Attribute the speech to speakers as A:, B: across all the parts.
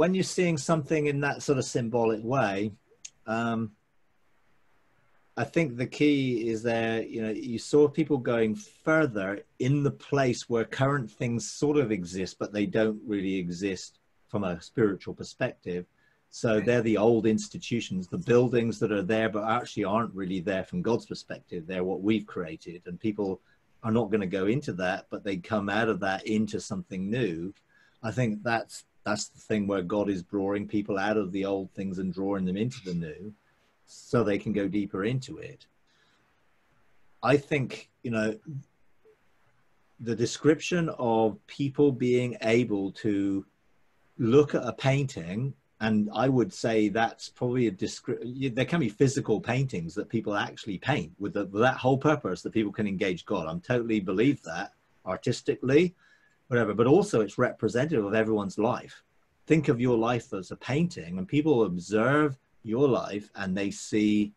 A: when you're seeing something in that sort of symbolic way, um, I think the key is there, you know, you saw people going further in the place where current things sort of exist, but they don't really exist from a spiritual perspective. So they're the old institutions, the buildings that are there, but actually aren't really there from God's perspective. They're what we've created. And people are not going to go into that, but they come out of that into something new. I think that's that's the thing where God is drawing people out of the old things and drawing them into the new so they can go deeper into it. I think, you know, the description of people being able to look at a painting and I would say that's probably a descri- there can be physical paintings that people actually paint with, the, with that whole purpose that people can engage God. I'm totally believe that artistically, whatever, but also it's representative of everyone's life. Think of your life as a painting, and people observe your life and they see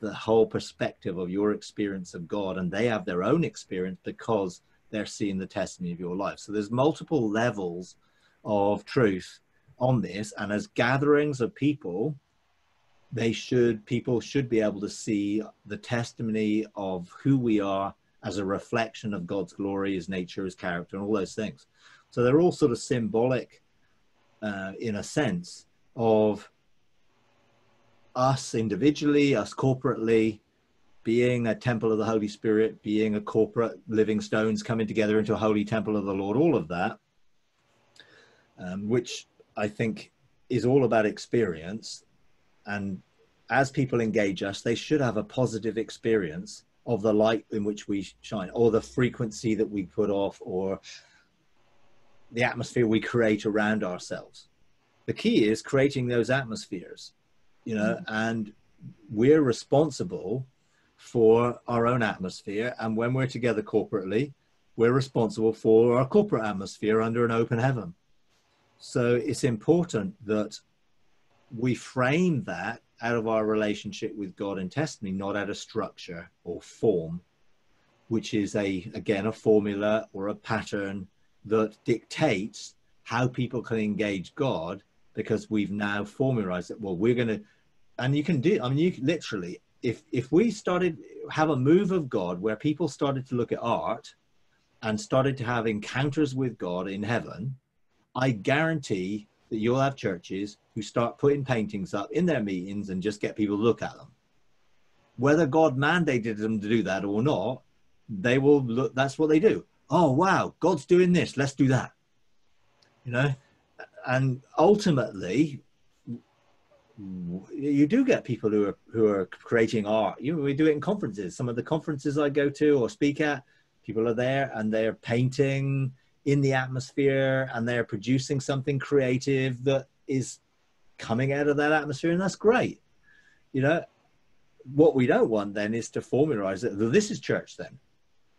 A: the whole perspective of your experience of God, and they have their own experience because they're seeing the testimony of your life. So there's multiple levels of truth on this, and as gatherings of people, they should people should be able to see the testimony of who we are as a reflection of God's glory, His nature, His character, and all those things. So they're all sort of symbolic, uh, in a sense, of us individually, us corporately, being a temple of the Holy Spirit, being a corporate living stones coming together into a holy temple of the Lord, all of that, um, which I think is all about experience. And as people engage us, they should have a positive experience of the light in which we shine, or the frequency that we put off, or the atmosphere we create around ourselves. The key is creating those atmospheres, you know, mm. and we're responsible for our own atmosphere. And when we're together corporately, we're responsible for our corporate atmosphere under an open heaven. So it's important that we frame that out of our relationship with God and testimony, not out of structure or form, which is a again a formula or a pattern that dictates how people can engage God because we've now formalized it. Well, we're going to, and you can do. I mean, you literally, if if we started have a move of God where people started to look at art and started to have encounters with God in heaven, I guarantee that you'll have churches who start putting paintings up in their meetings and just get people to look at them. Whether God mandated them to do that or not, they will look, that's what they do. Oh, wow, God's doing this, let's do that. You know, and ultimately, you do get people who are who are creating art. You know, we do it in conferences. Some of the conferences I go to or speak at, people are there and they're painting in the atmosphere and they're producing something creative that is coming out of that atmosphere and that's great. You know what we don't want then is to formalize that this is church then.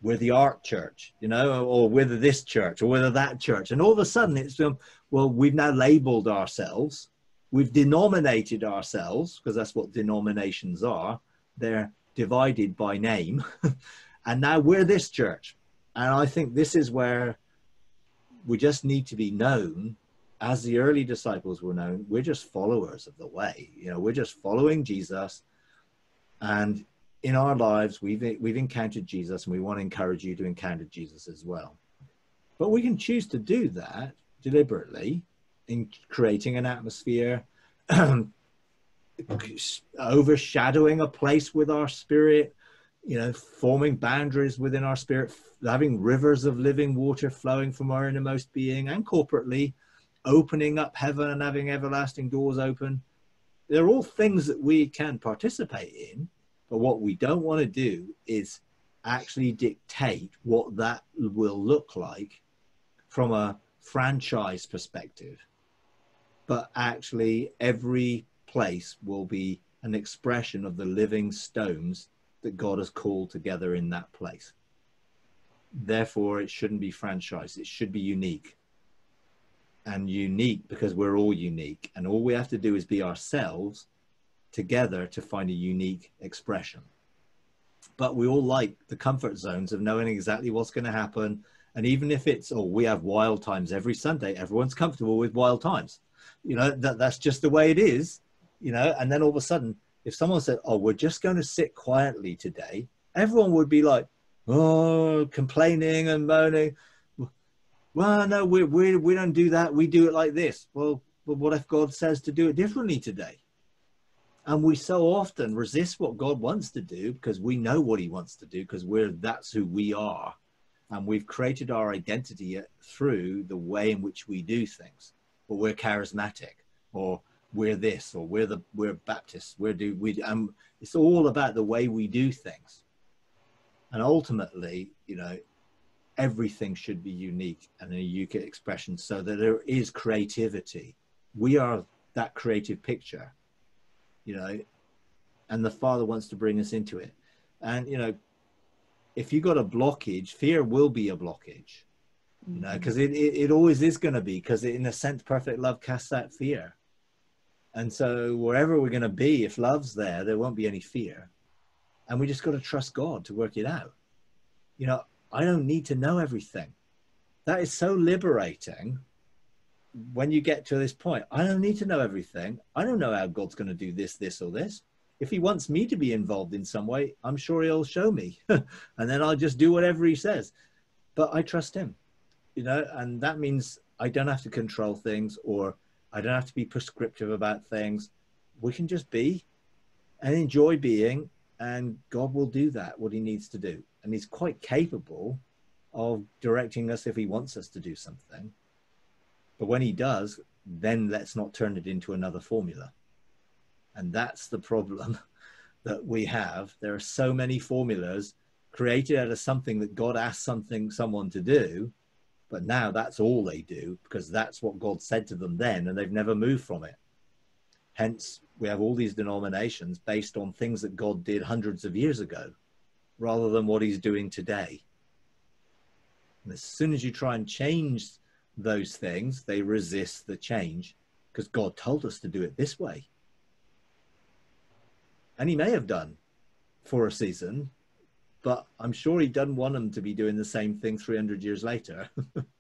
A: We're the art church you know or whether this church or whether that church. And all of a sudden it's um, well we've now labeled ourselves. We've denominated ourselves because that's what denominations are. They're divided by name. And now we're this church. And i think this is where we just need to be known as the early disciples were known. We're just followers of the way. You know, we're just following Jesus. And in our lives, we've, we've encountered Jesus and we want to encourage you to encounter Jesus as well. But we can choose to do that deliberately in creating an atmosphere, overshadowing a place with our spirit, you know, forming boundaries within our spirit, having rivers of living water flowing from our innermost being, and corporately opening up heaven and having everlasting doors open. They're all things that we can participate in, but what we don't want to do is actually dictate what that will look like from a franchise perspective. But actually, every place will be an expression of the living stones that God has called together in that place. Therefore, it shouldn't be franchised, it should be unique. And unique because we're all unique. And all we have to do is be ourselves together to find a unique expression. But we all like the comfort zones of knowing exactly what's going to happen. And even if it's, oh, we have wild times every Sunday, everyone's comfortable with wild times. you know, that that's just the way it is, you know, and then all of a sudden, if someone said, oh, we're just going to sit quietly today, everyone would be like, oh, complaining and moaning. Well, no, we, we, we don't do that. We do it like this. Well, but what if God says to do it differently today? And we so often resist what God wants to do because we know what he wants to do because we're that's who we are. And we've created our identity uh, through the way in which we do things. But we're charismatic or we're this or we're the we're Baptists. We're do we um it's all about the way we do things. And ultimately, you know, everything should be unique and a unique expression so that there is creativity. We are that creative picture, you know, and the Father wants to bring us into it. And, you know, if you've got a blockage, fear will be a blockage, you know, because mm-hmm. it, it, it always is going to be, because in a sense, perfect love casts out fear. And so wherever we're going to be, if love's there, there won't be any fear. And we just got to trust God to work it out. You know, I don't need to know everything. That is so liberating when you get to this point. I don't need to know everything. I don't know how God's going to do this, this, or this. If he wants me to be involved in some way, I'm sure he'll show me. and then I'll just do whatever he says. But I trust him, you know, and that means I don't have to control things or I don't have to be prescriptive about things. We can just be and enjoy being, and God will do that, what he needs to do and he's quite capable of directing us if he wants us to do something. But when he does, then let's not turn it into another formula. And that's the problem that we have. There are so many formulas created out of something that God asked something someone to do, but now that's all they do because that's what God said to them then, and they've never moved from it. Hence, we have all these denominations based on things that God did hundreds of years ago rather than what he's doing today. And as soon as you try and change those things, they resist the change because God told us to do it this way. And he may have done for a season, but I'm sure he doesn't want them to be doing the same thing 300 years later.